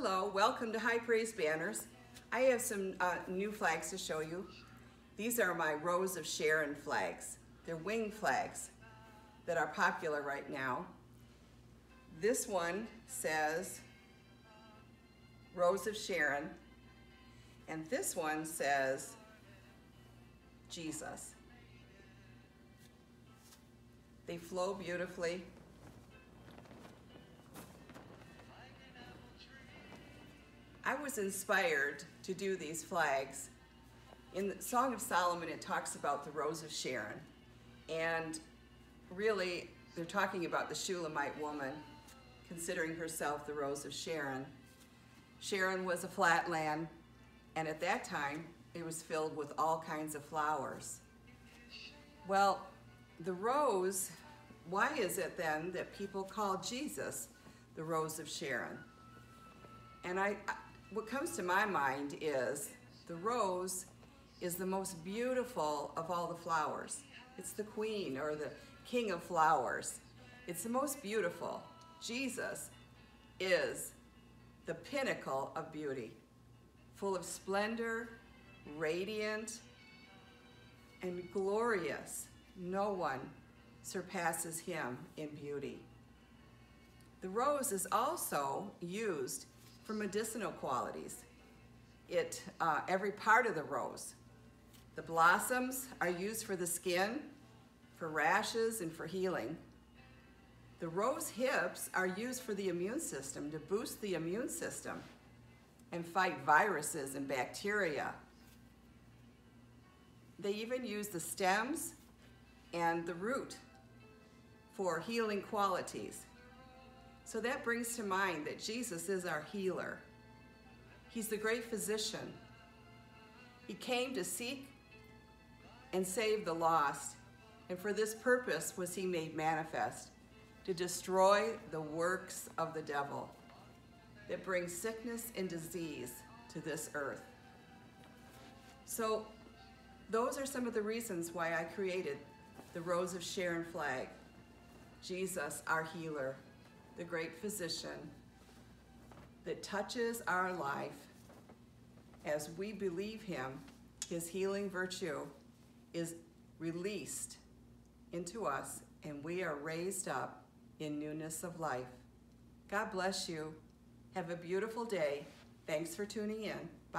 Hello, welcome to High Praise Banners. I have some uh, new flags to show you. These are my Rose of Sharon flags. They're wing flags that are popular right now. This one says Rose of Sharon, and this one says Jesus. They flow beautifully. I was inspired to do these flags. In the Song of Solomon, it talks about the Rose of Sharon. And really, they're talking about the Shulamite woman, considering herself the Rose of Sharon. Sharon was a flat land, and at that time, it was filled with all kinds of flowers. Well, the rose, why is it then that people call Jesus the Rose of Sharon? And I, what comes to my mind is the rose is the most beautiful of all the flowers. It's the queen or the king of flowers. It's the most beautiful. Jesus is the pinnacle of beauty, full of splendor, radiant, and glorious. No one surpasses him in beauty. The rose is also used for medicinal qualities. It, uh, every part of the rose. The blossoms are used for the skin, for rashes, and for healing. The rose hips are used for the immune system, to boost the immune system and fight viruses and bacteria. They even use the stems and the root for healing qualities. So that brings to mind that Jesus is our healer. He's the great physician. He came to seek and save the lost, and for this purpose was he made manifest, to destroy the works of the devil that bring sickness and disease to this earth. So those are some of the reasons why I created the Rose of Sharon flag. Jesus, our healer, the great physician that touches our life as we believe him, his healing virtue is released into us and we are raised up in newness of life. God bless you. Have a beautiful day. Thanks for tuning in.